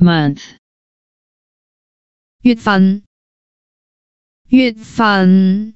month 月份月份